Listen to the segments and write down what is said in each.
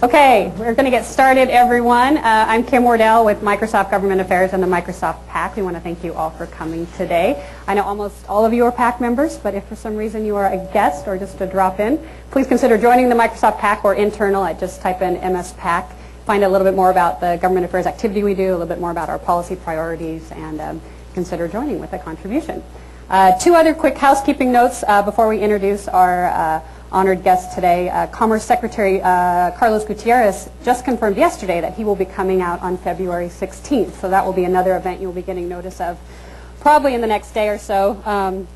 Okay, we're going to get started, everyone. Uh, I'm Kim Wardell with Microsoft Government Affairs and the Microsoft PAC. We want to thank you all for coming today. I know almost all of you are PAC members, but if for some reason you are a guest or just a drop in, please consider joining the Microsoft PAC or internal. I just type in MS PAC, find a little bit more about the government affairs activity we do, a little bit more about our policy priorities, and um, consider joining with a contribution. Uh, two other quick housekeeping notes uh, before we introduce our uh, honored guest today. Uh, Commerce Secretary uh, Carlos Gutierrez just confirmed yesterday that he will be coming out on February 16th. So that will be another event you'll be getting notice of probably in the next day or so. Um,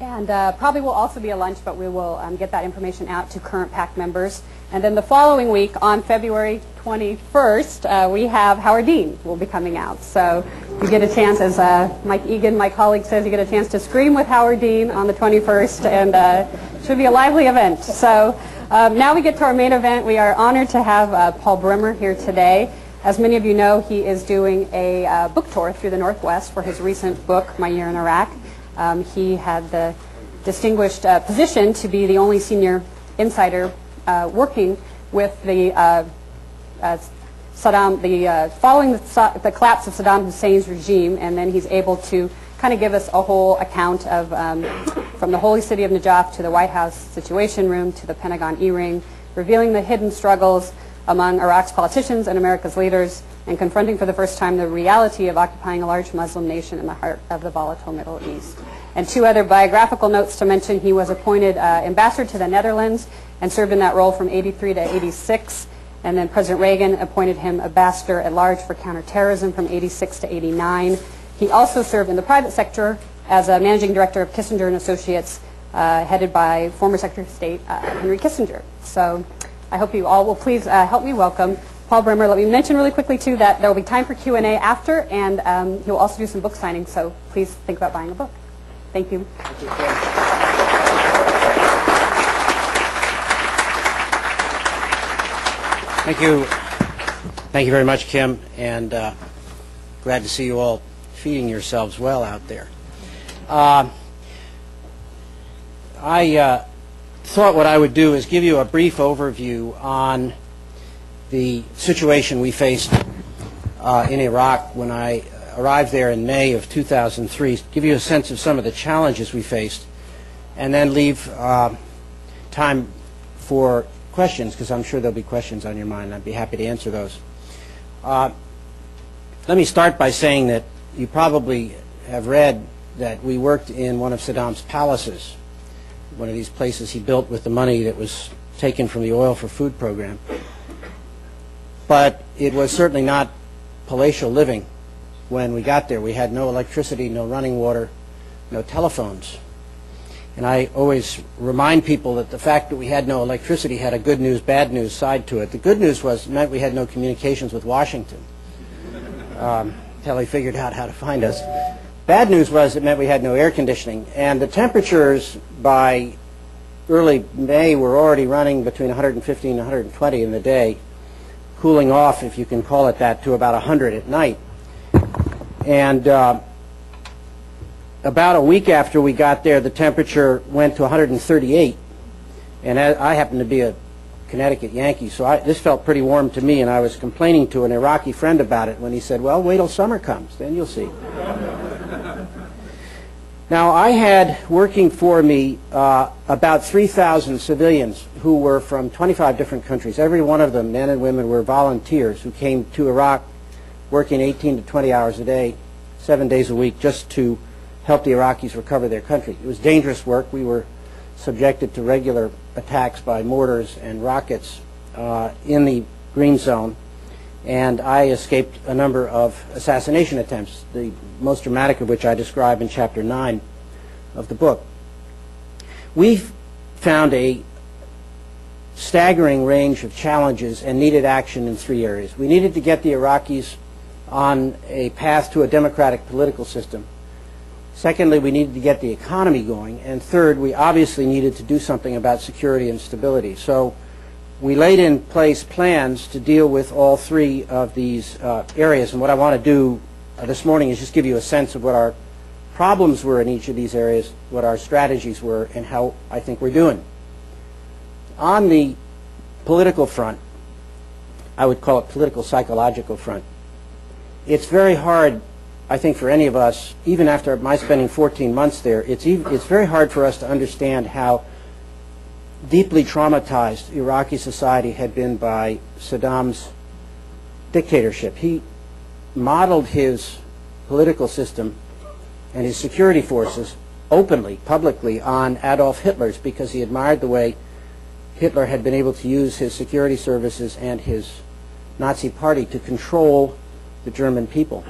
and uh, probably will also be a lunch, but we will um, get that information out to current PAC members. And then the following week, on February 21st, uh, we have Howard Dean will be coming out. So you get a chance, as uh, Mike Egan, my colleague, says, you get a chance to scream with Howard Dean on the 21st, and uh, should be a lively event. So um, now we get to our main event. We are honored to have uh, Paul Bremer here today. As many of you know, he is doing a uh, book tour through the Northwest for his recent book, My Year in Iraq. Um, he had the distinguished uh, position to be the only senior insider uh, working with the uh, uh Saddam, the following the, the, collapse of Saddam Hussein's regime, and then he's able to kind of give us a whole account of um, from the holy city of Najaf to the White House Situation Room to the Pentagon E-ring, revealing the hidden struggles among Iraq's politicians and America's leaders, and confronting for the first time the reality of occupying a large Muslim nation in the heart of the volatile Middle East. And two other biographical notes to mention, he was appointed uh, ambassador to the Netherlands and served in that role from 83 to 86. And then President Reagan appointed him ambassador at large for counterterrorism from 86 to 89. He also served in the private sector as a managing director of Kissinger and Associates, uh, headed by former Secretary of State uh, Henry Kissinger. So I hope you all will please uh, help me welcome Paul Bremer. Let me mention really quickly, too, that there will be time for Q&A after, and um, he'll also do some book signings, so please think about buying a book. Thank you. Thank you. Thank you. Thank you very much, Kim, and uh, glad to see you all feeding yourselves well out there. Uh, I uh, thought what I would do is give you a brief overview on the situation we faced uh, in Iraq when I arrived there in May of 2003, give you a sense of some of the challenges we faced, and then leave uh, time for questions, because I'm sure there'll be questions on your mind. I'd be happy to answer those. Uh, let me start by saying that you probably have read that we worked in one of Saddam's palaces, one of these places he built with the money that was taken from the oil for food program but it was certainly not palatial living when we got there. We had no electricity, no running water, no telephones. And I always remind people that the fact that we had no electricity had a good news, bad news side to it. The good news was meant we had no communications with Washington um, until they figured out how to find us. Bad news was it meant we had no air conditioning. And the temperatures by early May were already running between 115 and 120 in the day cooling off, if you can call it that, to about 100 at night. And uh, about a week after we got there, the temperature went to 138. And I happen to be a Connecticut Yankee, so I, this felt pretty warm to me, and I was complaining to an Iraqi friend about it when he said, well, wait till summer comes, then you'll see. Now, I had working for me uh, about 3,000 civilians who were from 25 different countries. Every one of them, men and women, were volunteers who came to Iraq working 18 to 20 hours a day, seven days a week, just to help the Iraqis recover their country. It was dangerous work. We were subjected to regular attacks by mortars and rockets uh, in the green zone and I escaped a number of assassination attempts, the most dramatic of which I describe in chapter 9 of the book. We found a staggering range of challenges and needed action in three areas. We needed to get the Iraqis on a path to a democratic political system. Secondly, we needed to get the economy going. And third, we obviously needed to do something about security and stability. So we laid in place plans to deal with all three of these uh, areas. And what I want to do uh, this morning is just give you a sense of what our problems were in each of these areas, what our strategies were, and how I think we're doing. On the political front, I would call it political psychological front, it's very hard, I think, for any of us, even after my spending 14 months there, it's, it's very hard for us to understand how deeply traumatized Iraqi society had been by Saddam's dictatorship. He modeled his political system and his security forces openly, publicly, on Adolf Hitler's because he admired the way Hitler had been able to use his security services and his Nazi party to control the German people.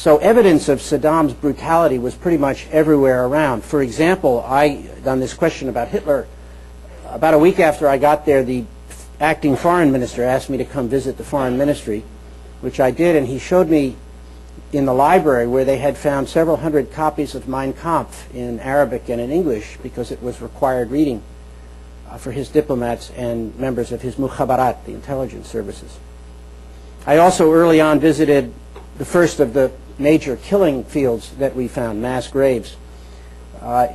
So evidence of Saddam's brutality was pretty much everywhere around. For example, I, on this question about Hitler, about a week after I got there, the acting foreign minister asked me to come visit the foreign ministry, which I did, and he showed me in the library where they had found several hundred copies of Mein Kampf in Arabic and in English because it was required reading uh, for his diplomats and members of his mukhabarat, the intelligence services. I also early on visited the first of the major killing fields that we found, mass graves. Uh,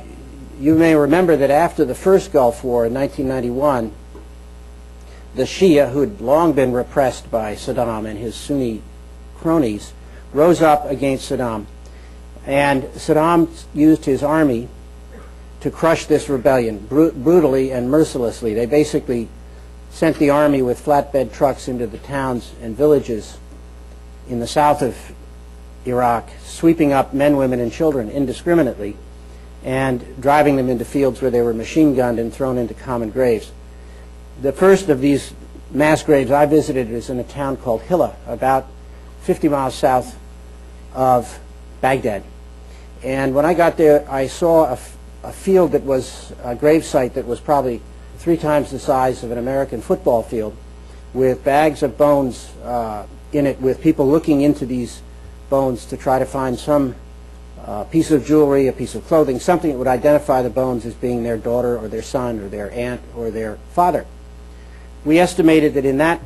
you may remember that after the first Gulf War in 1991, the Shia, who had long been repressed by Saddam and his Sunni cronies, rose up against Saddam. And Saddam used his army to crush this rebellion br brutally and mercilessly. They basically sent the army with flatbed trucks into the towns and villages in the south of Iraq, sweeping up men, women, and children indiscriminately and driving them into fields where they were machine gunned and thrown into common graves. The first of these mass graves I visited is in a town called Hilla, about 50 miles south of Baghdad. And when I got there, I saw a, a field that was a grave site that was probably three times the size of an American football field with bags of bones uh, in it with people looking into these bones to try to find some uh, piece of jewelry, a piece of clothing, something that would identify the bones as being their daughter or their son or their aunt or their father. We estimated that in that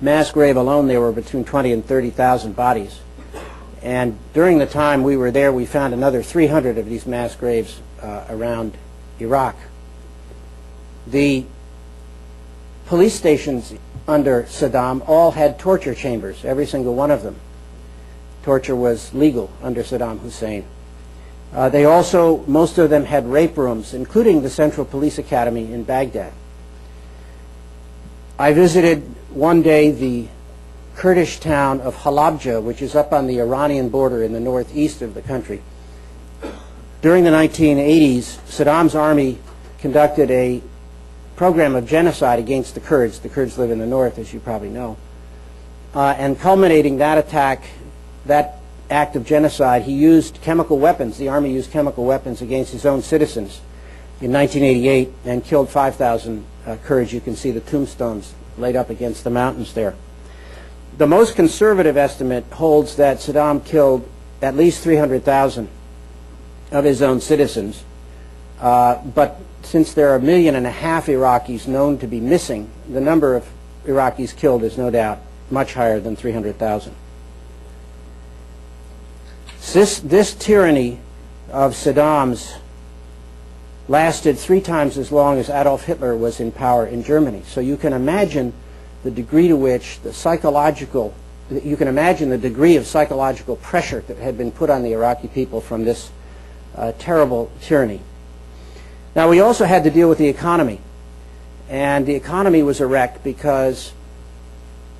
mass grave alone there were between 20 and 30,000 bodies. And during the time we were there, we found another 300 of these mass graves uh, around Iraq. The police stations under Saddam all had torture chambers, every single one of them. Torture was legal under Saddam Hussein. Uh, they also, most of them had rape rooms, including the Central Police Academy in Baghdad. I visited one day the Kurdish town of Halabja, which is up on the Iranian border in the northeast of the country. During the 1980s, Saddam's army conducted a program of genocide against the Kurds. The Kurds live in the north, as you probably know. Uh, and culminating that attack, that act of genocide, he used chemical weapons. The army used chemical weapons against his own citizens in 1988 and killed 5,000 uh, Kurds. You can see the tombstones laid up against the mountains there. The most conservative estimate holds that Saddam killed at least 300,000 of his own citizens, uh, but since there are a million and a half Iraqis known to be missing, the number of Iraqis killed is no doubt much higher than 300,000. This, this tyranny of Saddam's lasted three times as long as Adolf Hitler was in power in Germany. So you can imagine the degree to which the psychological, you can imagine the degree of psychological pressure that had been put on the Iraqi people from this uh, terrible tyranny. Now, we also had to deal with the economy. And the economy was a wreck because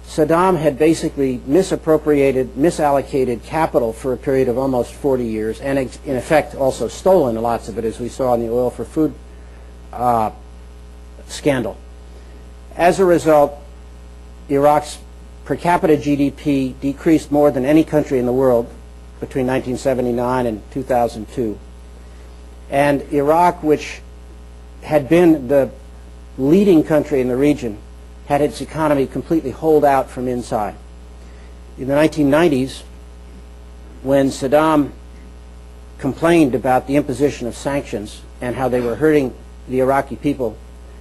Saddam had basically misappropriated, misallocated capital for a period of almost 40 years, and in effect also stolen lots of it, as we saw in the oil for food uh, scandal. As a result, Iraq's per capita GDP decreased more than any country in the world between 1979 and 2002. And Iraq, which had been the leading country in the region had its economy completely holed out from inside. In the 1990s, when Saddam complained about the imposition of sanctions and how they were hurting the Iraqi people,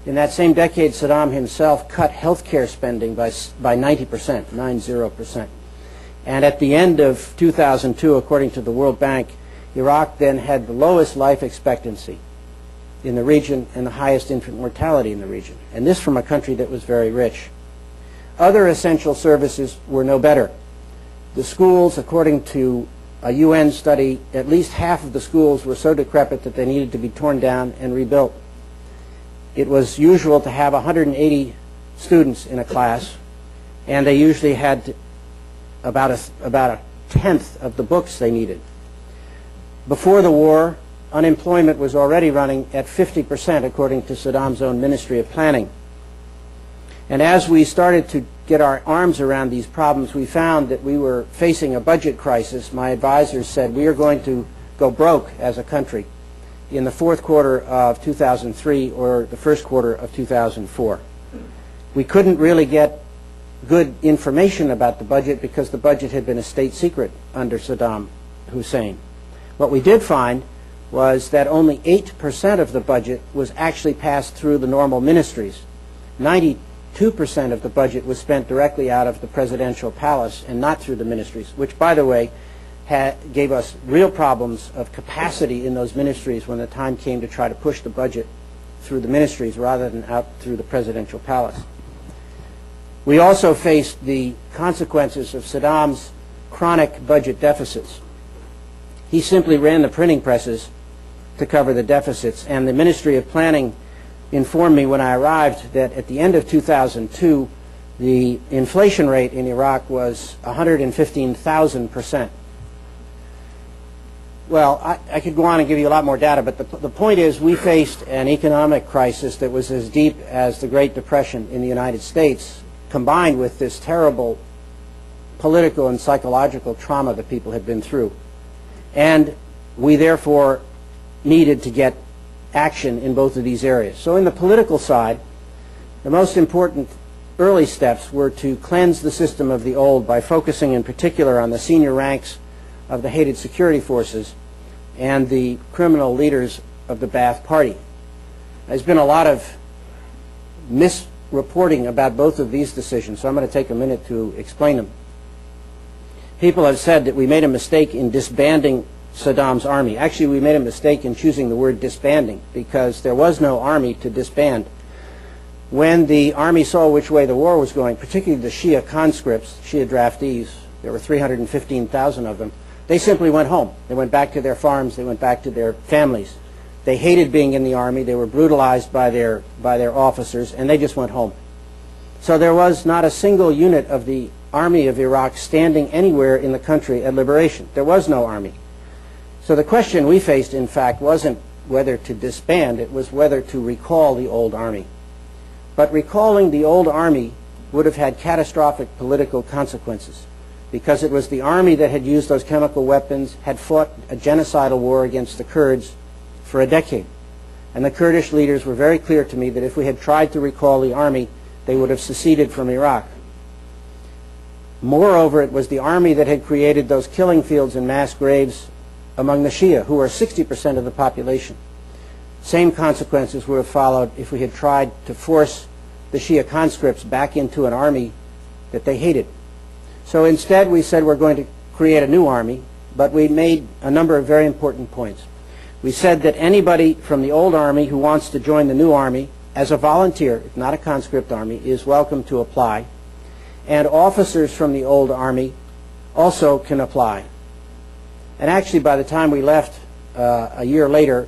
in that same decade, Saddam himself cut health care spending by, by 90%, 90%. And at the end of 2002, according to the World Bank, Iraq then had the lowest life expectancy in the region and the highest infant mortality in the region. And this from a country that was very rich. Other essential services were no better. The schools, according to a UN study, at least half of the schools were so decrepit that they needed to be torn down and rebuilt. It was usual to have 180 students in a class, and they usually had about a, about a tenth of the books they needed. Before the war, unemployment was already running at 50%, according to Saddam's own Ministry of Planning. And as we started to get our arms around these problems, we found that we were facing a budget crisis. My advisors said we are going to go broke as a country in the fourth quarter of 2003 or the first quarter of 2004. We couldn't really get good information about the budget because the budget had been a state secret under Saddam Hussein. What we did find was that only 8% of the budget was actually passed through the normal ministries. 92% of the budget was spent directly out of the presidential palace and not through the ministries, which, by the way, gave us real problems of capacity in those ministries when the time came to try to push the budget through the ministries rather than out through the presidential palace. We also faced the consequences of Saddam's chronic budget deficits. He simply ran the printing presses to cover the deficits, and the Ministry of Planning informed me when I arrived that at the end of 2002, the inflation rate in Iraq was 115,000 percent. Well, I, I, could go on and give you a lot more data, but the, the point is we faced an economic crisis that was as deep as the Great Depression in the United States, combined with this terrible political and psychological trauma that people had been through. And we therefore needed to get action in both of these areas. So in the political side, the most important early steps were to cleanse the system of the old by focusing in particular on the senior ranks of the hated security forces and the criminal leaders of the Ba'ath Party. There's been a lot of misreporting about both of these decisions, so I'm going to take a minute to explain them. People have said that we made a mistake in disbanding Saddam's army. Actually, we made a mistake in choosing the word disbanding because there was no army to disband. When the army saw which way the war was going, particularly the Shia conscripts, Shia draftees, there were 315,000 of them, they simply went home. They went back to their farms. They went back to their families. They hated being in the army. They were brutalized by their, by their officers, and they just went home. So there was not a single unit of the army of Iraq standing anywhere in the country at liberation. There was no army. So the question we faced, in fact, wasn't whether to disband, it was whether to recall the old army. But recalling the old army would have had catastrophic political consequences because it was the army that had used those chemical weapons, had fought a genocidal war against the Kurds for a decade. And the Kurdish leaders were very clear to me that if we had tried to recall the army, they would have seceded from Iraq. Moreover, it was the army that had created those killing fields and mass graves among the Shia, who are 60% of the population. Same consequences would have followed if we had tried to force the Shia conscripts back into an army that they hated. So instead, we said we're going to create a new army, but we made a number of very important points. We said that anybody from the old army who wants to join the new army as a volunteer, not a conscript army, is welcome to apply. And officers from the old army also can apply. And actually, by the time we left uh, a year later,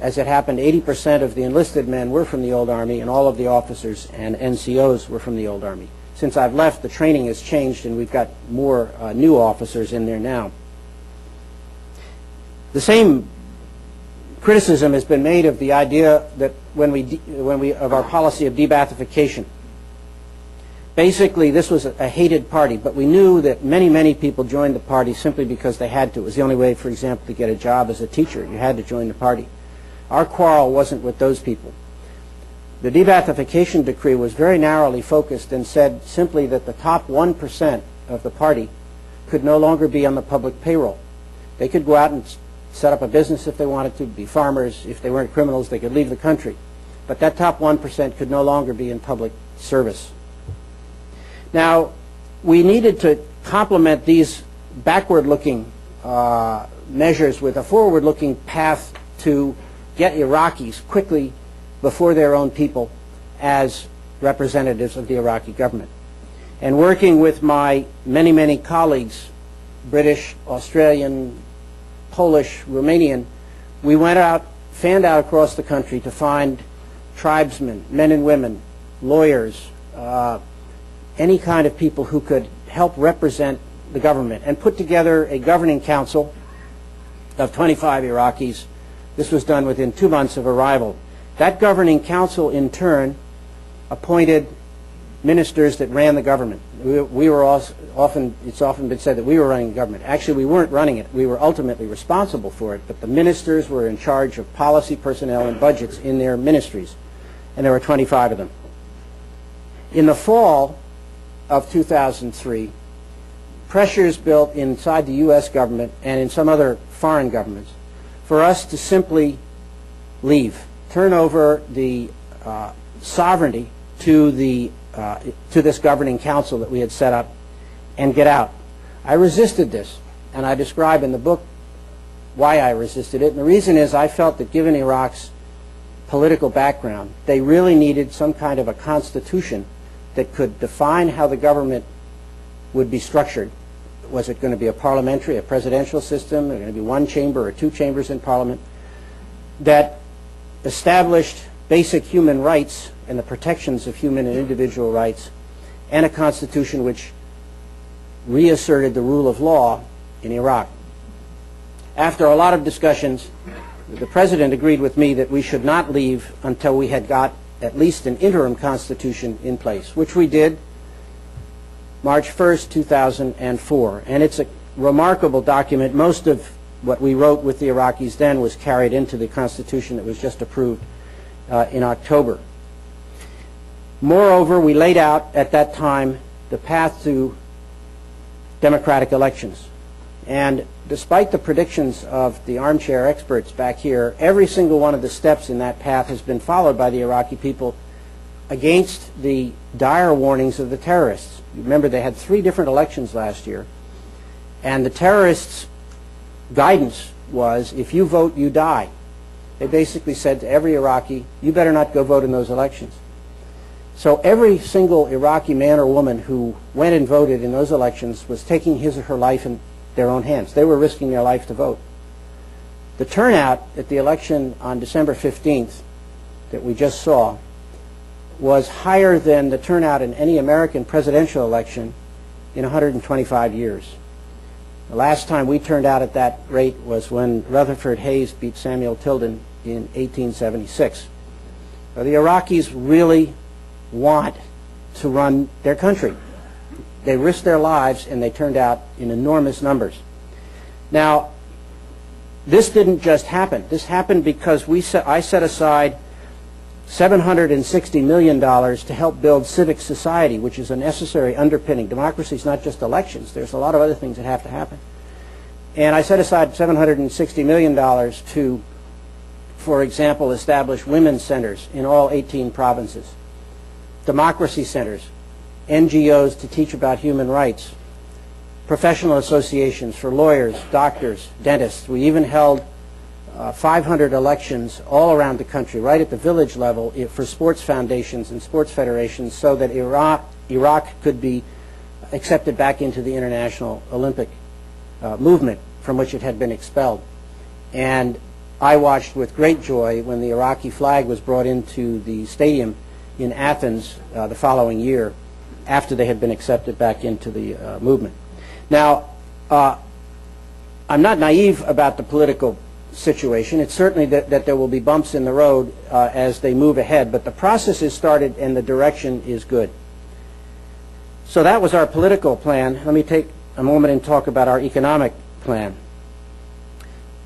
as it happened, 80% of the enlisted men were from the old army, and all of the officers and NCOs were from the old army since I've left, the training has changed and we've got more uh, new officers in there now. The same criticism has been made of the idea that when we, when we of our policy of de-Baathification. Basically, this was a, a hated party, but we knew that many, many people joined the party simply because they had to. It was the only way, for example, to get a job as a teacher. You had to join the party. Our quarrel wasn't with those people. The de-Baathification decree was very narrowly focused and said simply that the top 1% of the party could no longer be on the public payroll. They could go out and set up a business if they wanted to, be farmers. If they weren't criminals, they could leave the country. But that top 1% could no longer be in public service. Now, we needed to complement these backward-looking uh, measures with a forward-looking path to get Iraqis quickly before their own people as representatives of the Iraqi government. And working with my many, many colleagues, British, Australian, Polish, Romanian, we went out, fanned out across the country to find tribesmen, men and women, lawyers, uh, any kind of people who could help represent the government and put together a governing council of 25 Iraqis. This was done within two months of arrival. That governing council, in turn, appointed ministers that ran the government. We, we were often, it's often been said that we were running the government. Actually, we weren't running it. We were ultimately responsible for it, but the ministers were in charge of policy, personnel, and budgets in their ministries, and there were 25 of them. In the fall of 2003, pressures built inside the U.S. government and in some other foreign governments for us to simply leave, turn over the uh, sovereignty to the uh, to this governing council that we had set up, and get out. I resisted this, and I describe in the book why I resisted it. And the reason is I felt that given Iraq's political background, they really needed some kind of a constitution that could define how the government would be structured. Was it going to be a parliamentary, a presidential system? Are going to be one chamber or two chambers in parliament? That established basic human rights and the protections of human and individual rights, and a constitution which reasserted the rule of law in Iraq. After a lot of discussions, the president agreed with me that we should not leave until we had got at least an interim constitution in place, which we did March 1st, 2004. And it's a remarkable document. Most of what we wrote with the Iraqis then was carried into the constitution that was just approved uh, in October. Moreover, we laid out at that time the path to democratic elections. And despite the predictions of the armchair experts back here, every single one of the steps in that path has been followed by the Iraqi people against the dire warnings of the terrorists. Remember, they had three different elections last year, and the terrorists' guidance was, if you vote, you die. They basically said to every Iraqi, you better not go vote in those elections. So every single Iraqi man or woman who went and voted in those elections was taking his or her life in their own hands. They were risking their life to vote. The turnout at the election on December 15th that we just saw was higher than the turnout in any American presidential election in 125 years. The last time we turned out at that rate was when Rutherford Hayes beat Samuel Tilden in 1876. The Iraqis really want to run their country. They risked their lives and they turned out in enormous numbers. Now, this didn't just happen. This happened because we set, I set aside $760 million to help build civic society, which is a necessary underpinning. Democracy is not just elections. There's a lot of other things that have to happen. And I set aside $760 million to, for example, establish women's centers in all 18 provinces, democracy centers, NGOs to teach about human rights, professional associations for lawyers, doctors, dentists. We even held uh, 500 elections all around the country, right at the village level, for sports foundations and sports federations, so that Iraq, Iraq could be accepted back into the international Olympic uh, movement from which it had been expelled. And I watched with great joy when the Iraqi flag was brought into the stadium in Athens uh, the following year after they had been accepted back into the uh, movement. Now, uh, I'm not naive about the political situation. It's certainly that, that there will be bumps in the road uh, as they move ahead, but the process is started and the direction is good. So that was our political plan. Let me take a moment and talk about our economic plan.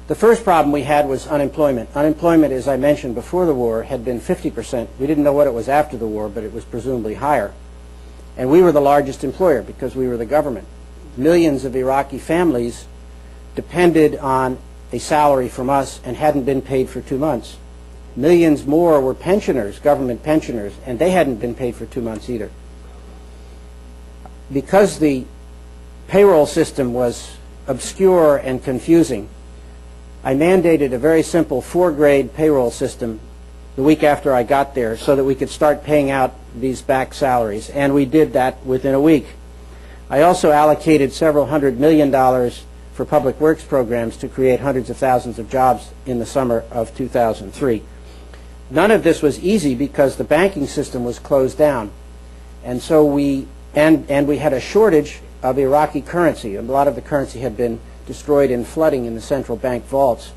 The first problem we had was unemployment. Unemployment, as I mentioned before the war, had been 50%. We didn't know what it was after the war, but it was presumably higher. And we were the largest employer because we were the government. Millions of Iraqi families depended on a salary from us and hadn't been paid for two months. Millions more were pensioners, government pensioners, and they hadn't been paid for two months either. Because the payroll system was obscure and confusing, I mandated a very simple four-grade payroll system the week after I got there so that we could start paying out these back salaries, and we did that within a week. I also allocated several hundred million dollars for public works programs to create hundreds of thousands of jobs in the summer of 2003. None of this was easy because the banking system was closed down. And so we, and, and we had a shortage of Iraqi currency. A lot of the currency had been destroyed in flooding in the central bank vaults.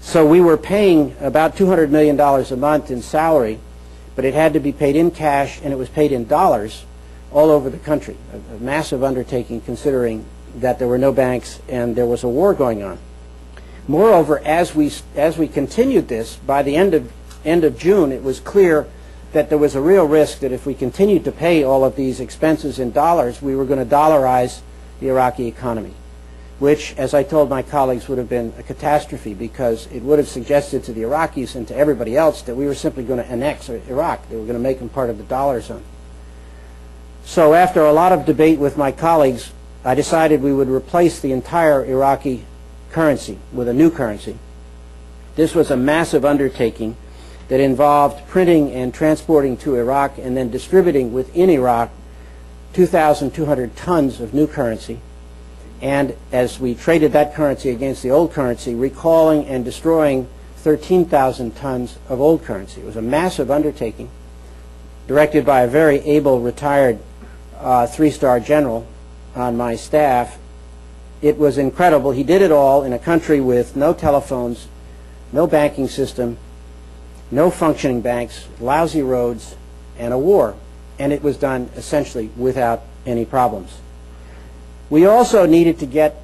So we were paying about $200 million a month in salary, but it had to be paid in cash and it was paid in dollars all over the country. A, a massive undertaking considering that there were no banks and there was a war going on. Moreover, as we, as we continued this, by the end of, end of June, it was clear that there was a real risk that if we continued to pay all of these expenses in dollars, we were going to dollarize the Iraqi economy, which, as I told my colleagues, would have been a catastrophe because it would have suggested to the Iraqis and to everybody else that we were simply going to annex Iraq. They were going to make them part of the dollar zone. So after a lot of debate with my colleagues, I decided we would replace the entire Iraqi currency with a new currency. This was a massive undertaking that involved printing and transporting to Iraq and then distributing within Iraq 2,200 tons of new currency. And as we traded that currency against the old currency, recalling and destroying 13,000 tons of old currency. It was a massive undertaking directed by a very able retired uh, three-star general on my staff. It was incredible. He did it all in a country with no telephones, no banking system, no functioning banks, lousy roads, and a war. And it was done essentially without any problems. We also needed to get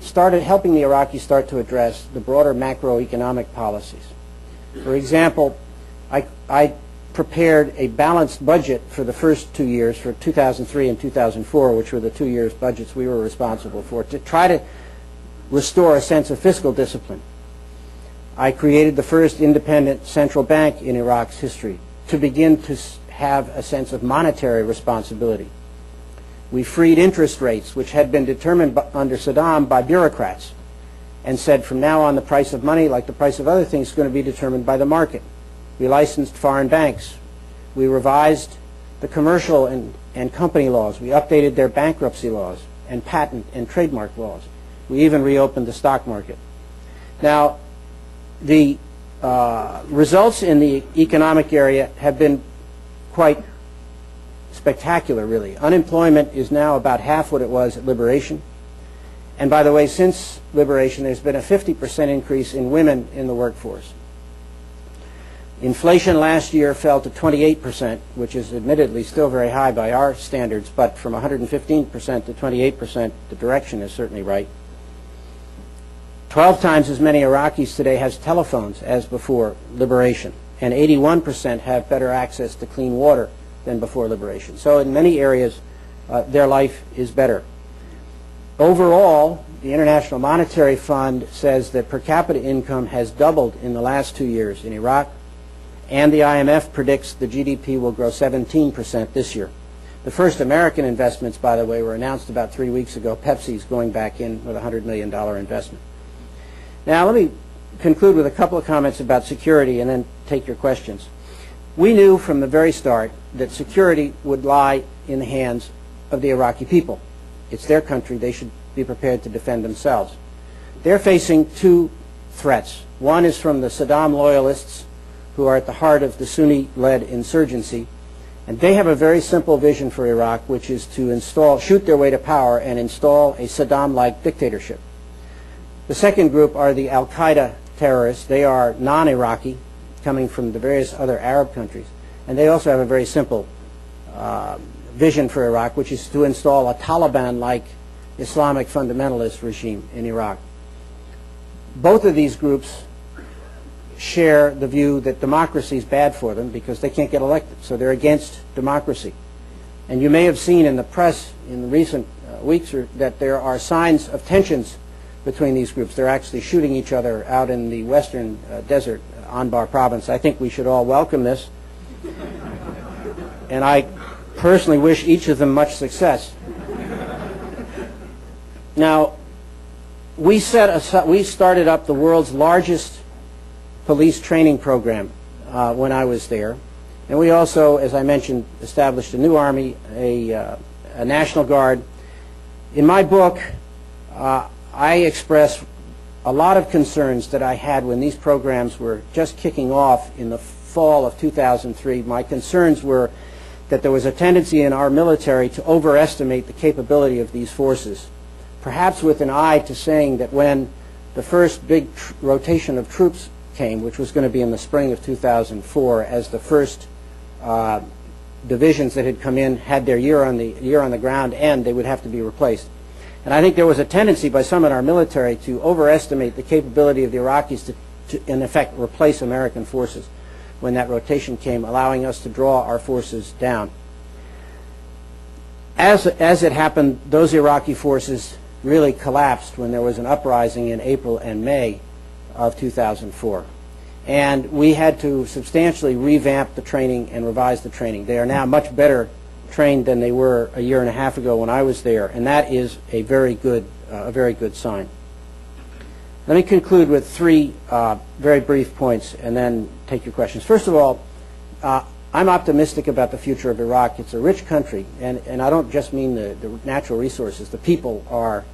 started helping the Iraqis start to address the broader macroeconomic policies. For example, I, I prepared a balanced budget for the first two years, for 2003 and 2004, which were the two years budgets we were responsible for, to try to restore a sense of fiscal discipline. I created the first independent central bank in Iraq's history to begin to have a sense of monetary responsibility. We freed interest rates, which had been determined under Saddam by bureaucrats, and said from now on the price of money, like the price of other things, is going to be determined by the market. We licensed foreign banks. We revised the commercial and, and company laws. We updated their bankruptcy laws and patent and trademark laws. We even reopened the stock market. Now, the uh, results in the economic area have been quite spectacular, really. Unemployment is now about half what it was at liberation. And by the way, since liberation, there's been a 50% increase in women in the workforce. Inflation last year fell to 28%, which is admittedly still very high by our standards, but from 115% to 28%, the direction is certainly right. 12 times as many Iraqis today has telephones as before liberation, and 81% have better access to clean water than before liberation. So in many areas, uh, their life is better. Overall, the International Monetary Fund says that per capita income has doubled in the last two years in Iraq, and the IMF predicts the GDP will grow 17% this year. The first American investments, by the way, were announced about three weeks ago. Pepsi's going back in with a $100 million investment. Now, let me conclude with a couple of comments about security and then take your questions. We knew from the very start that security would lie in the hands of the Iraqi people. It's their country. They should be prepared to defend themselves. They're facing two threats. One is from the Saddam loyalists who are at the heart of the Sunni-led insurgency. And they have a very simple vision for Iraq, which is to install, shoot their way to power and install a Saddam-like dictatorship. The second group are the al-Qaeda terrorists. They are non-Iraqi, coming from the various other Arab countries. And they also have a very simple uh, vision for Iraq, which is to install a Taliban-like Islamic fundamentalist regime in Iraq. Both of these groups share the view that democracy is bad for them because they can't get elected. So they're against democracy. And you may have seen in the press in the recent uh, weeks or, that there are signs of tensions between these groups. They're actually shooting each other out in the western uh, desert, Anbar province. I think we should all welcome this. and I personally wish each of them much success. Now, we, set aside, we started up the world's largest police training program uh, when I was there. And we also, as I mentioned, established a new army, a, uh, a National Guard. In my book, uh, I express a lot of concerns that I had when these programs were just kicking off in the fall of 2003. My concerns were that there was a tendency in our military to overestimate the capability of these forces, perhaps with an eye to saying that when the first big rotation of troops came, which was going to be in the spring of 2004, as the first uh, divisions that had come in had their year on the year on the ground end, they would have to be replaced. And I think there was a tendency by some in our military to overestimate the capability of the Iraqis to, to in effect, replace American forces when that rotation came, allowing us to draw our forces down. As, as it happened, those Iraqi forces really collapsed when there was an uprising in April and May of 2004. And we had to substantially revamp the training and revise the training. They are now much better trained than they were a year and a half ago when I was there, and that is a very good, uh, a very good sign. Let me conclude with three uh, very brief points and then take your questions. First of all, uh, I'm optimistic about the future of Iraq. It's a rich country, and, and I don't just mean the, the natural resources. The people are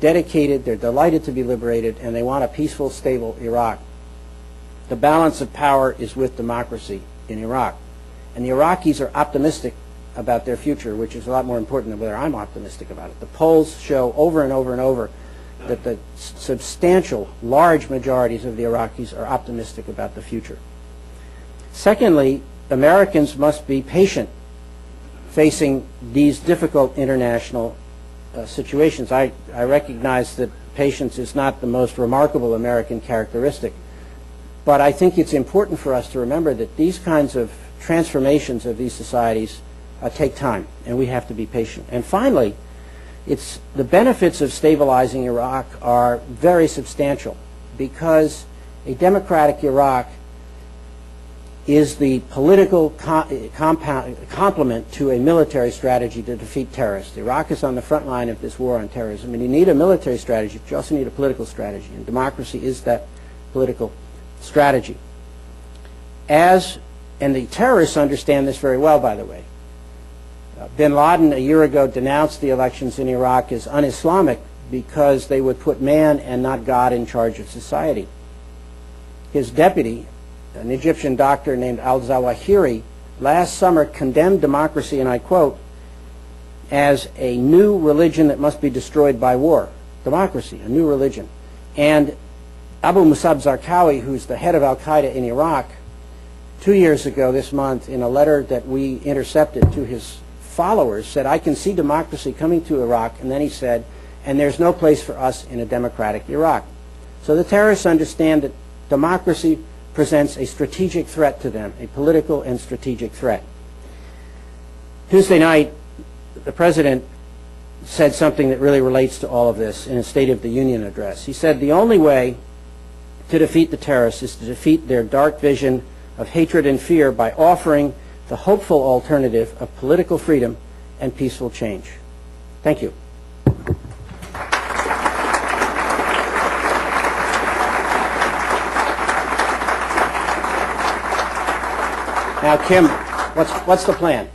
dedicated, they're delighted to be liberated, and they want a peaceful, stable Iraq. The balance of power is with democracy in Iraq. And the Iraqis are optimistic about their future, which is a lot more important than whether I'm optimistic about it. The polls show over and over and over that the substantial, large majorities of the Iraqis are optimistic about the future. Secondly, Americans must be patient facing these difficult international uh, situations. I, I recognize that patience is not the most remarkable American characteristic, but I think it's important for us to remember that these kinds of transformations of these societies uh, take time, and we have to be patient. And finally, it's the benefits of stabilizing Iraq are very substantial because a democratic Iraq is the political complement to a military strategy to defeat terrorists. Iraq is on the front line of this war on terrorism, and you need a military strategy, but you also need a political strategy, and democracy is that political strategy. As, and the terrorists understand this very well, by the way, bin Laden a year ago denounced the elections in Iraq as un-Islamic because they would put man and not God in charge of society. His deputy, an Egyptian doctor named al-Zawahiri, last summer condemned democracy, and I quote, as a new religion that must be destroyed by war. Democracy, a new religion. And Abu Musab Zarqawi, who's the head of al-Qaeda in Iraq, two years ago this month, in a letter that we intercepted to his followers said, I can see democracy coming to Iraq, and then he said, and there's no place for us in a democratic Iraq. So the terrorists understand that democracy presents a strategic threat to them, a political and strategic threat. Tuesday night, the president said something that really relates to all of this in a State of the Union address. He said, the only way to defeat the terrorists is to defeat their dark vision of hatred and fear by offering the hopeful alternative of political freedom and peaceful change. Thank you. Now, Kim, what's, what's the plan?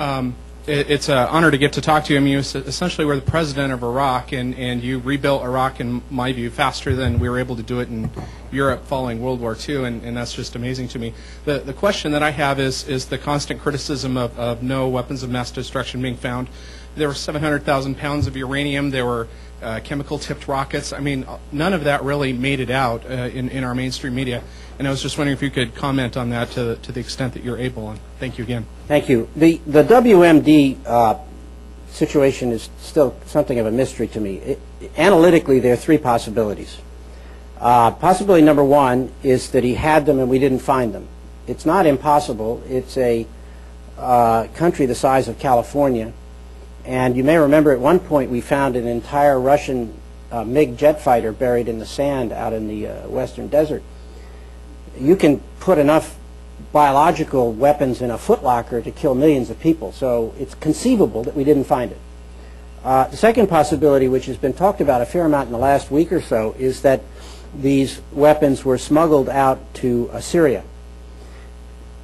Um, it, it's an honor to get to talk to you. I mean, you essentially were the president of Iraq, and, and you rebuilt Iraq, in my view, faster than we were able to do it in Europe following World War II, and, and that's just amazing to me. The, the question that I have is, is the constant criticism of, of no weapons of mass destruction being found. There were 700,000 pounds of uranium. There were uh, chemical-tipped rockets. I mean, none of that really made it out uh, in, in our mainstream media. And I was just wondering if you could comment on that to, to the extent that you're able. And thank you again. Thank you. The, the WMD uh, situation is still something of a mystery to me. It, analytically, there are three possibilities. Uh, possibility number one is that he had them and we didn't find them. It's not impossible. It's a uh, country the size of California. And you may remember at one point we found an entire Russian uh, MiG jet fighter buried in the sand out in the uh, western desert. You can put enough biological weapons in a footlocker to kill millions of people. So it's conceivable that we didn't find it. Uh, the second possibility, which has been talked about a fair amount in the last week or so, is that these weapons were smuggled out to uh, Syria.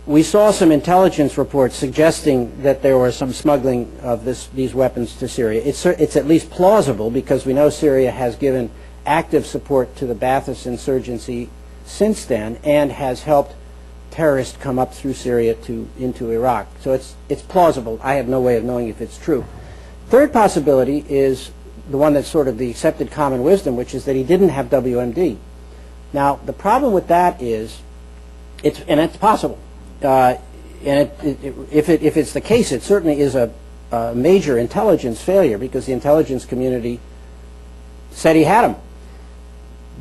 We saw some intelligence reports suggesting that there was some smuggling of this, these weapons to Syria. It's, it's at least plausible because we know Syria has given active support to the Ba'athist insurgency since then and has helped terrorists come up through Syria to into Iraq. So it's it's plausible. I have no way of knowing if it's true. Third possibility is the one that's sort of the accepted common wisdom, which is that he didn't have WMD. Now the problem with that is, it's and it's possible. Uh, and it, it, if, it, if it's the case, it certainly is a, a major intelligence failure because the intelligence community said he had them.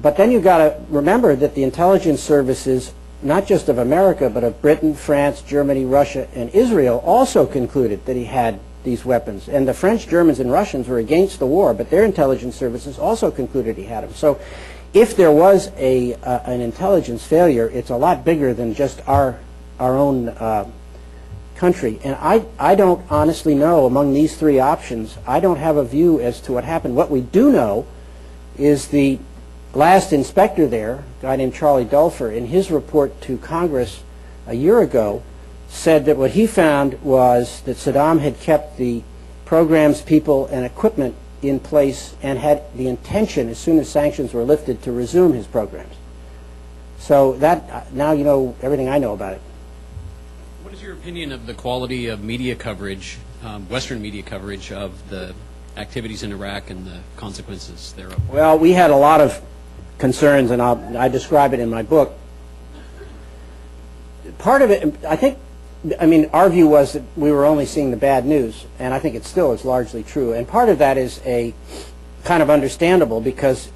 But then you've got to remember that the intelligence services, not just of America, but of Britain, France, Germany, Russia, and Israel, also concluded that he had these weapons. And the French, Germans, and Russians were against the war, but their intelligence services also concluded he had them. So if there was a, uh, an intelligence failure, it's a lot bigger than just our our own uh, country. And I, I don't honestly know among these three options, I don't have a view as to what happened. What we do know is the last inspector there, a guy named Charlie Duelfer, in his report to Congress a year ago, said that what he found was that Saddam had kept the programs, people, and equipment in place and had the intention, as soon as sanctions were lifted, to resume his programs. So that, now you know everything I know about it What is your opinion of the quality of media coverage, um, Western media coverage of the activities in Iraq and the consequences thereof? Well, we had a lot of concerns, and I'll, I describe it in my book. Part of it, I think, I mean, our view was that we were only seeing the bad news, and I think it still is largely true. And part of that is a kind of understandable because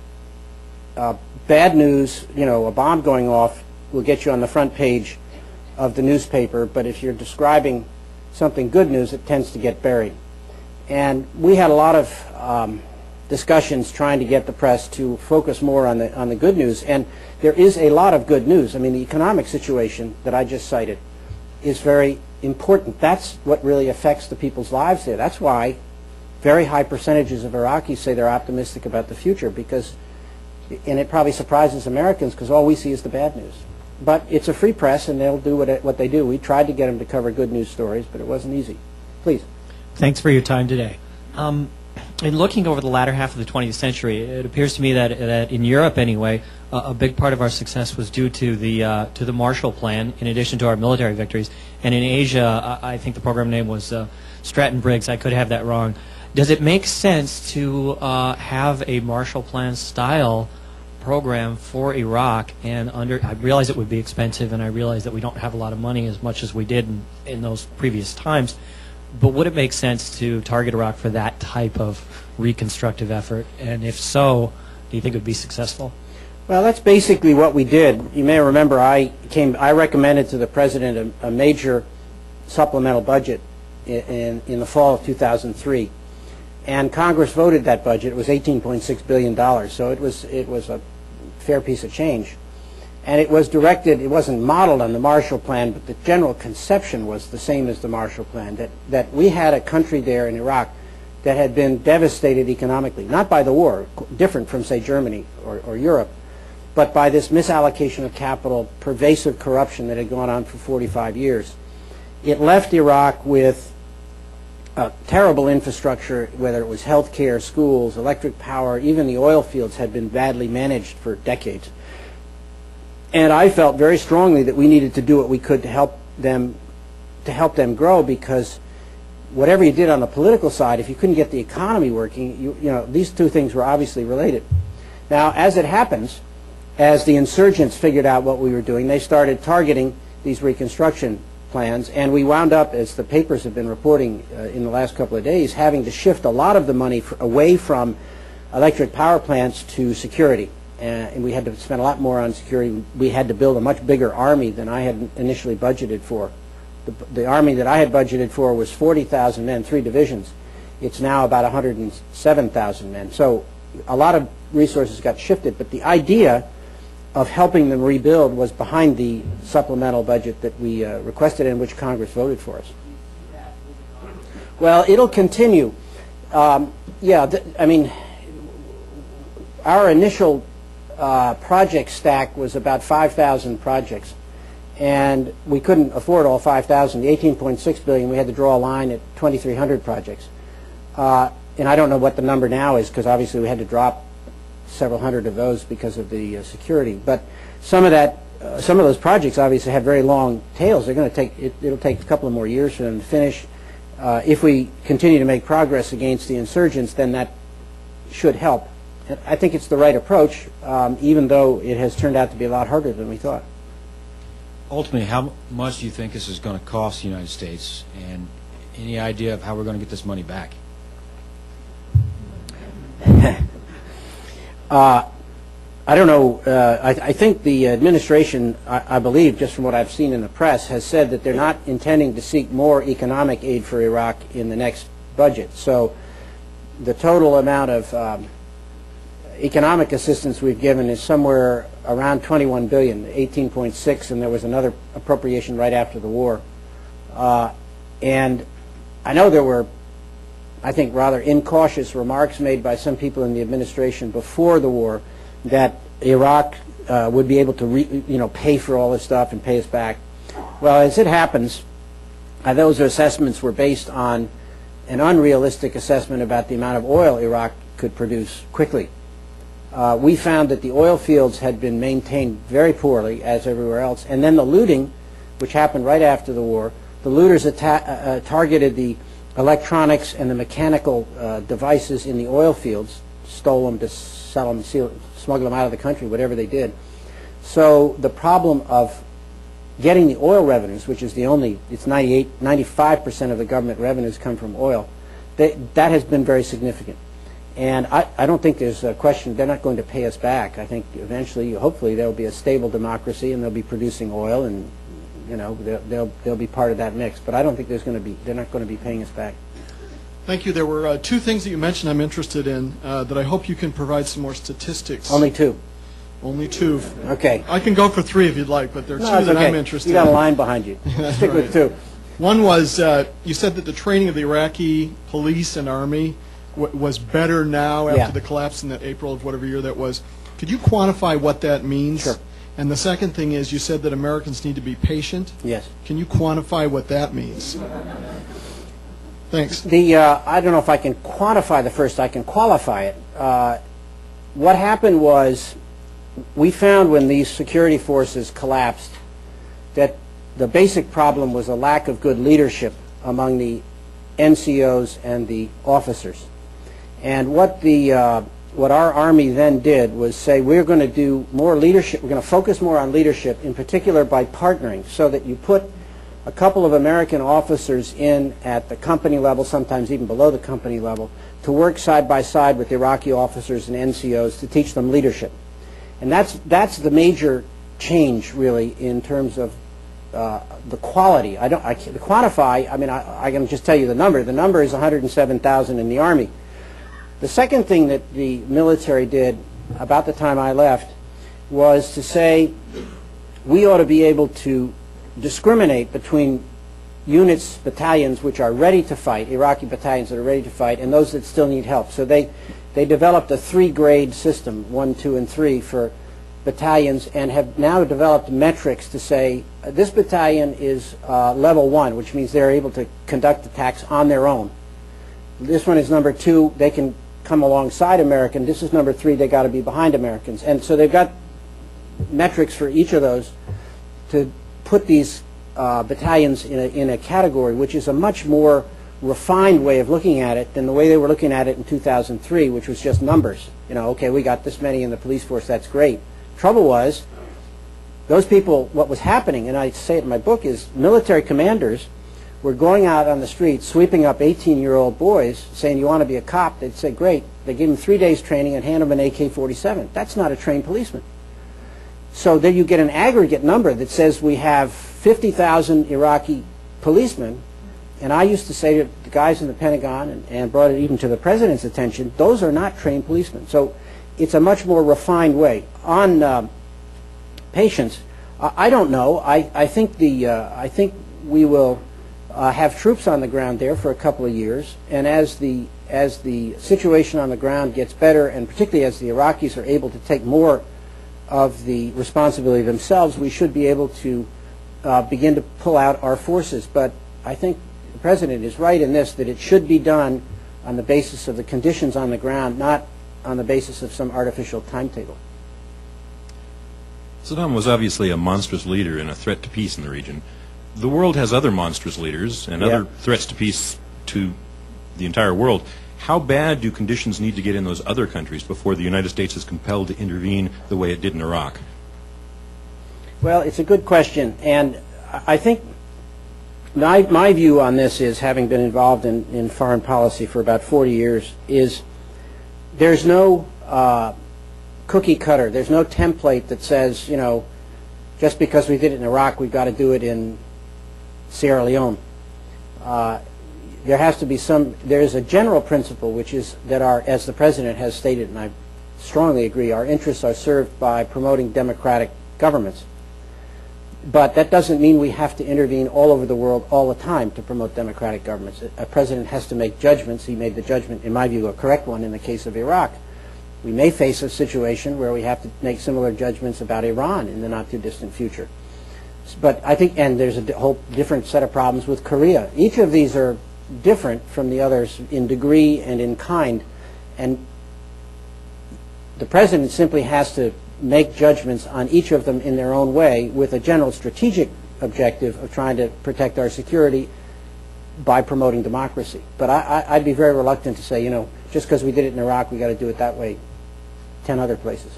uh, bad news, you know, a bomb going off will get you on the front page of the newspaper, but if you're describing something good news, it tends to get buried. And we had a lot of um, discussions trying to get the press to focus more on the on the good news. And there is a lot of good news. I mean, the economic situation that I just cited is very important. That's what really affects the people's lives there. That's why very high percentages of Iraqis say they're optimistic about the future because, and it probably surprises Americans because all we see is the bad news but it's a free press, and they'll do what, it, what they do. We tried to get them to cover good news stories, but it wasn't easy. Please. Thanks for your time today. Um, in looking over the latter half of the 20th century, it appears to me that, that in Europe, anyway, uh, a big part of our success was due to the uh, to the Marshall Plan, in addition to our military victories. And in Asia, I, I think the program name was uh, Stratton Briggs. I could have that wrong. Does it make sense to uh, have a Marshall Plan style program for Iraq, and under I realize it would be expensive, and I realize that we don't have a lot of money as much as we did in, in those previous times. But would it make sense to target Iraq for that type of reconstructive effort? And if so, do you think it would be successful? Well, that's basically what we did. You may remember I came. I recommended to the president a, a major supplemental budget in, in, in the fall of 2003 and Congress voted that budget. It was 18.6 billion dollars, so it was it was a fair piece of change. And it was directed, it wasn't modeled on the Marshall Plan, but the general conception was the same as the Marshall Plan, that, that we had a country there in Iraq that had been devastated economically, not by the war, different from, say, Germany or, or Europe, but by this misallocation of capital, pervasive corruption that had gone on for 45 years. It left Iraq with terrible infrastructure, whether it was health care, schools, electric power, even the oil fields had been badly managed for decades. And I felt very strongly that we needed to do what we could to help them to help them grow because whatever you did on the political side, if you couldn't get the economy working, you, you know, these two things were obviously related. Now, as it happens, as the insurgents figured out what we were doing, they started targeting these reconstruction plans, and we wound up, as the papers have been reporting uh, in the last couple of days, having to shift a lot of the money away from electric power plants to security. Uh, and we had to spend a lot more on security. We had to build a much bigger army than I had initially budgeted for. The, the army that I had budgeted for was 40,000 men, three divisions. It's now about 107,000 men. So a lot of resources got shifted, but the idea of helping them rebuild was behind the supplemental budget that we uh, requested and which Congress voted for us. Well, it'll continue. Um, yeah, I mean, our initial uh, project stack was about 5,000 projects, and we couldn't afford all 5,000. The 18.6 billion, we had to draw a line at 2,300 projects. Uh, and I don't know what the number now is because obviously we had to drop several hundred of those because of the uh, security. But some of that, uh, some of those projects obviously have very long tails. They're going to take, it, it'll take a couple of more years for them to finish. Uh, if we continue to make progress against the insurgents, then that should help. I think it's the right approach, um, even though it has turned out to be a lot harder than we thought. Ultimately, how much do you think this is going to cost the United States, and any idea of how we're going to get this money back? I don't know. Uh, I, I think the administration, I, I believe, just from what I've seen in the press, has said that they're not intending to seek more economic aid for Iraq in the next budget. So the total amount of um, economic assistance we've given is somewhere around 21 billion, 18.6, and there was another appropriation right after the war. Uh, and I know there were I think, rather incautious remarks made by some people in the administration before the war that Iraq uh, would be able to, re, you know, pay for all this stuff and pay us back. Well, as it happens, uh, those assessments were based on an unrealistic assessment about the amount of oil Iraq could produce quickly. Uh, we found that the oil fields had been maintained very poorly, as everywhere else, and then the looting, which happened right after the war, the looters uh, uh, targeted the electronics and the mechanical uh, devices in the oil fields, stole them to sell them, seal, smuggle them out of the country, whatever they did. So the problem of getting the oil revenues, which is the only, it's 98, 95% of the government revenues come from oil, they, that has been very significant. And I, I don't think there's a question, they're not going to pay us back. I think eventually, hopefully, there will be a stable democracy and they'll be producing oil and you know, they'll, they'll, they'll be part of that mix. But I don't think there's going to be, they're not going to be paying us back. Thank you. There were uh, two things that you mentioned I'm interested in uh, that I hope you can provide some more statistics. Only two. Only two. Okay. I can go for three if you'd like, but there are No, two that okay. I'm interested in. You got a line behind you. Stick with two. One was uh, you said that the training of the Iraqi police and army was better now after Yeah. the collapse in that April of whatever year that was. Could you quantify what that means? Sure. And the second thing is you said that Americans need to be patient. Yes. Can you quantify what that means? Thanks. The, uh, I don't know if I can quantify the first, I can qualify it. Uh, what happened was, we found when these security forces collapsed that the basic problem was a lack of good leadership among the NCOs and the officers. And what the, uh, what our Army then did was say, we're going to do more leadership, we're going to focus more on leadership, in particular by partnering, so that you put a couple of American officers in at the company level, sometimes even below the company level, to work side by side with Iraqi officers and NCOs to teach them leadership. And that's, that's the major change, really, in terms of uh, the quality. I don't, I can't, quantify, I mean, I, I can just tell you the number. The number is 107,000 in the Army. The second thing that the military did about the time I left was to say we ought to be able to discriminate between units, battalions which are ready to fight, Iraqi battalions that are ready to fight, and those that still need help. So they, they developed a three-grade system, one, two, and three, for battalions, and have now developed metrics to say uh, this battalion is uh, level one, which means they're able to conduct attacks on their own. This one is number two, they can come alongside American. This is number three, they got to be behind Americans. And so they've got metrics for each of those to put these uh, battalions in a, in a category which is a much more refined way of looking at it than the way they were looking at it in 2003, which was just numbers. You know, okay, we got this many in the police force, that's great. Trouble was, those people, what was happening, and I say it in my book, is military commanders were going out on the street, sweeping up 18-year-old boys, saying, you want to be a cop? They'd say, great. They give them three days training and hand them an AK-47. That's not a trained policeman. So then you get an aggregate number that says we have 50,000 Iraqi policemen, and I used to say to the guys in the Pentagon, and, and brought it even to the president's attention, those are not trained policemen. So it's a much more refined way. On uh, patience, I, I don't know. I, I think the uh, I think we will uh, have troops on the ground there for a couple of years, and as the as the situation on the ground gets better, and particularly as the Iraqis are able to take more of the responsibility themselves, we should be able to uh, begin to pull out our forces. But I think the President is right in this, that it should be done on the basis of the conditions on the ground, not on the basis of some artificial timetable. Saddam was obviously a monstrous leader and a threat to peace in the region. The world has other monstrous leaders and Yeah. other threats to peace to the entire world. How bad do conditions need to get in those other countries before the United States is compelled to intervene the way it did in Iraq? Well, it's a good question, and I I think my, my view on this is, having been involved in, in foreign policy for about 40 years, is there's no uh, cookie cutter. There's no template that says, you know, just because we did it in Iraq, we've got to do it in Sierra Leone. Uh, there has to be some, there is a general principle, which is that our, as the President has stated, and I strongly agree, our interests are served by promoting democratic governments. But that doesn't mean we have to intervene all over the world all the time to promote democratic governments. A president has to make judgments. He made the judgment, in my view, a correct one in the case of Iraq. We may face a situation where we have to make similar judgments about Iran in the not too distant future. But I think, and there's a whole different set of problems with Korea. Each of these are different from the others in degree and in kind. And the president simply has to make judgments on each of them in their own way with a general strategic objective of trying to protect our security by promoting democracy. But I, I'd be very reluctant to say, you know, just because we did it in Iraq, we got to do it that way 10 other places.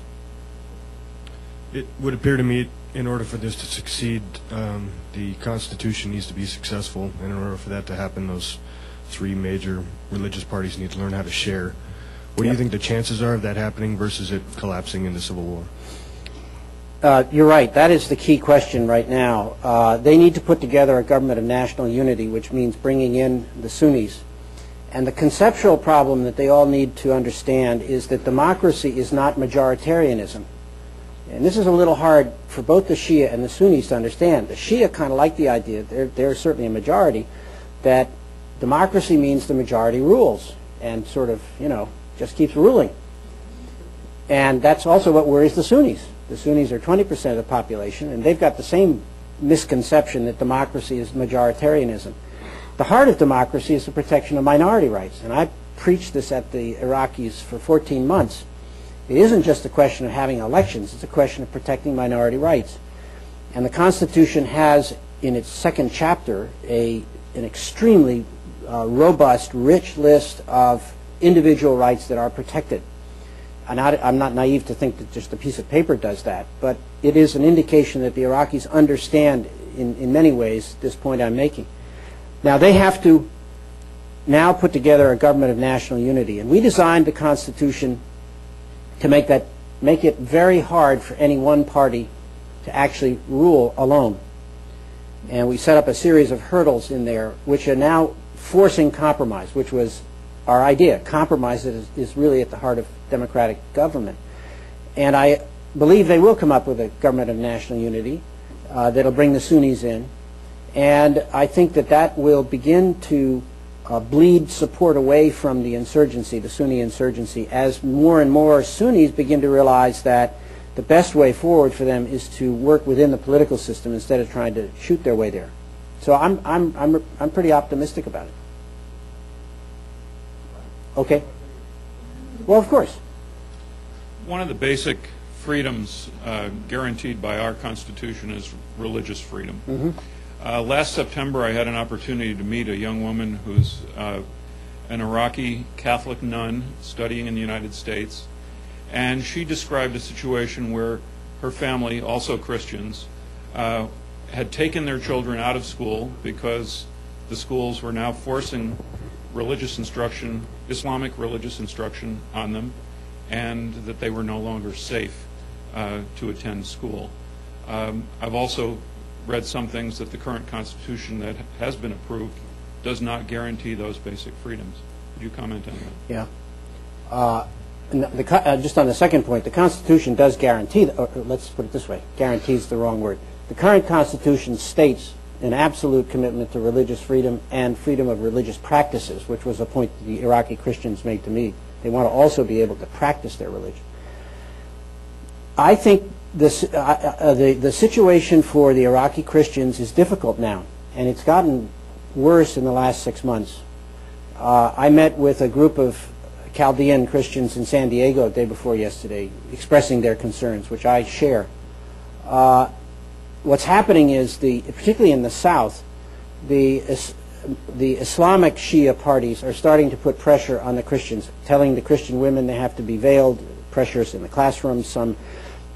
It would appear to me, in order for this to succeed, um, the Constitution needs to be successful, and in order for that to happen, those three major religious parties need to learn how to share. What do you think the chances are of that happening versus it collapsing into civil war? Uh, you're right. That is the key question right now. Uh, they need to put together a government of national unity, which means bringing in the Sunnis. And the conceptual problem that they all need to understand is that democracy is not majoritarianism. And this is a little hard for both the Shia and the Sunnis to understand. The Shia kind of like the idea, they're, they're certainly a majority, that democracy means the majority rules and sort of, you know, just keeps ruling. And that's also what worries the Sunnis. The Sunnis are 20% of the population, and they've got the same misconception that democracy is majoritarianism. The heart of democracy is the protection of minority rights, and I preached this at the Iraqis for 14 months. It isn't just a question of having elections, it's a question of protecting minority rights. And the Constitution has, in its second chapter, a, an extremely uh, robust, rich list of individual rights that are protected. Not, I'm not naive to think that just a piece of paper does that, but it is an indication that the Iraqis understand in, in many ways this point I'm making. Now they have to now put together a government of national unity, and we designed the Constitution to make that make it very hard for any one party to actually rule alone. And we set up a series of hurdles in there which are now forcing compromise, which was our idea. Compromise is, is really at the heart of democratic government. And I believe they will come up with a government of national unity uh, that'll bring the Sunnis in. And I think that that will begin to uh, bleed support away from the insurgency, the Sunni insurgency, as more and more Sunnis begin to realize that the best way forward for them is to work within the political system instead of trying to shoot their way there. So I'm, I'm, I'm, I'm pretty optimistic about it. Okay? Well, of course. One of the basic freedoms uh, guaranteed by our Constitution is religious freedom. Uh, last September, I had an opportunity to meet a young woman who's uh, an Iraqi Catholic nun studying in the United States, and she described a situation where her family, also Christians, uh, had taken their children out of school because the schools were now forcing religious instruction, Islamic religious instruction on them, and that they were no longer safe uh, to attend school. Um, I've also read some things that the current Constitution that has been approved does not guarantee those basic freedoms. Would you comment on that? Yeah. Uh, the uh, Just on the second point, the Constitution does guarantee, or or let's put it this way, guarantees the wrong word. The current Constitution states an absolute commitment to religious freedom and freedom of religious practices, which was a point the Iraqi Christians made to me. They want to also be able to practice their religion. I think this, uh, uh, the, the situation for the Iraqi Christians is difficult now, and it's gotten worse in the last six months. Uh, I met with a group of Chaldean Christians in San Diego the day before yesterday, expressing their concerns, which I share. Uh, what's happening is, the, particularly in the South, the, Is- the Islamic Shia parties are starting to put pressure on the Christians, telling the Christian women they have to be veiled, pressures in the classrooms, some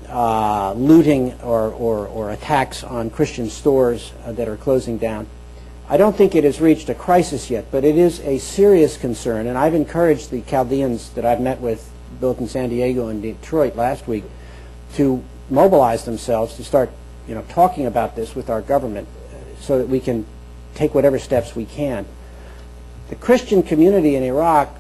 uh, looting or, or, or attacks on Christian stores uh, that are closing down. I don't think it has reached a crisis yet, but it is a serious concern, and I've encouraged the Chaldeans that I've met with both in San Diego and Detroit last week to mobilize themselves to start, you know, talking about this with our government so that we can take whatever steps we can. The Christian community in Iraq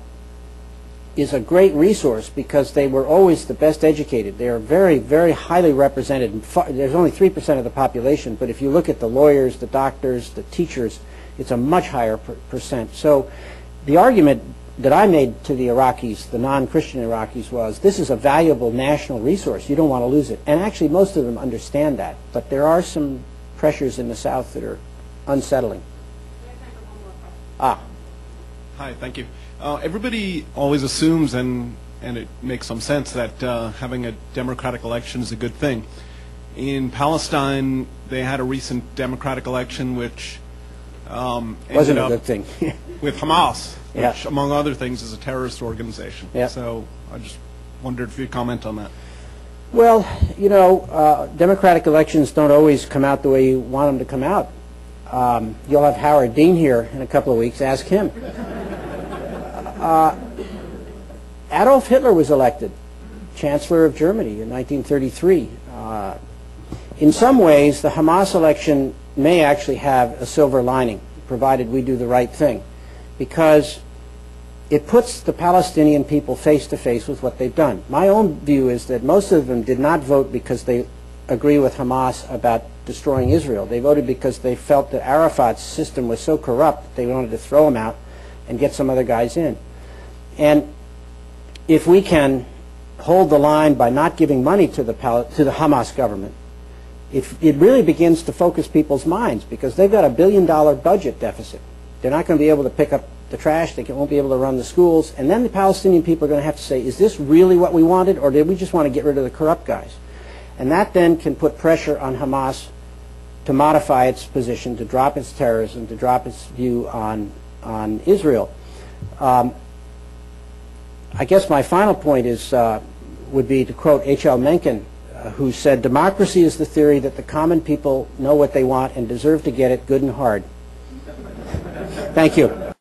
is a great resource because they were always the best educated. They are very, very highly represented. There's only 3% of the population, but if you look at the lawyers, the doctors, the teachers, it's a much higher per- percent. So the argument that I made to the Iraqis, the non-Christian Iraqis, was this is a valuable national resource. You don't want to lose it. And actually, most of them understand that. But there are some pressures in the South that are unsettling. Ah, Hi, thank you. Uh, everybody always assumes, and and it makes some sense, that uh, having a democratic election is a good thing. In Palestine, they had a recent democratic election, which um, wasn't ended a up good thing. with Hamas, Yeah. which, among other things, is a terrorist organization. Yeah. So I just wondered if you'd comment on that. Well, you know, uh, democratic elections don't always come out the way you want them to come out. Um, you'll have Howard Dean here in a couple of weeks. Ask him. Uh, Adolf Hitler was elected Chancellor of Germany in 1933. Uh, in some ways, the Hamas election may actually have a silver lining, provided we do the right thing, because it puts the Palestinian people face to face with what they've done. My own view is that most of them did not vote because they agree with Hamas about destroying Israel. They voted because they felt that Arafat's system was so corrupt that they wanted to throw him out and get some other guys in. And if we can hold the line by not giving money to the Pal- to the Hamas government, it, it really begins to focus people's minds because they've got a billion dollar budget deficit. They're not going to be able to pick up the trash. They won't be able to run the schools. And then the Palestinian people are going to have to say, is this really what we wanted or did we just want to get rid of the corrupt guys? And that then can put pressure on Hamas to modify its position, to drop its terrorism, to drop its view on, on Israel. Um, I guess my final point is, uh, would be to quote H.L. Mencken, uh, who said, democracy is the theory that the common people know what they want and deserve to get it good and hard. Thank you.